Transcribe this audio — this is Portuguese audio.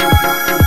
Música